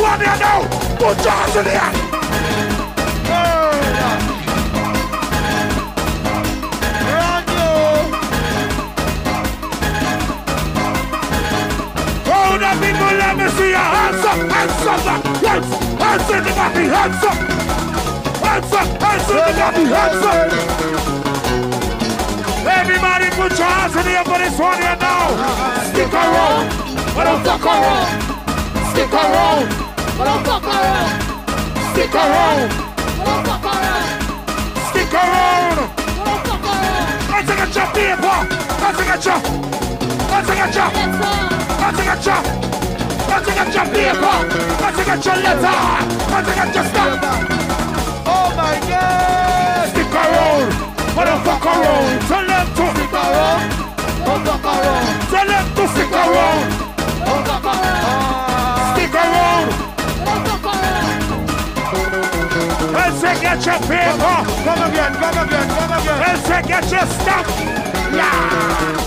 one here now. Put your hands in the air. The people, let me see your hands up, hands up, hands, hands in the hands up, hands up, hands in the hands up. Everybody put your hands in the air for this one here now. Stick around, but don't fuck around. Stick around, around. Stick around, around. Stick around. Let's get your paper. Let's get your. Let's get your. Let's get your. Let's get your paper. Let's get your letter. Let's get your stuff. say get your paper. Come again, come again, come again. They'll say get your stuff. Yeah.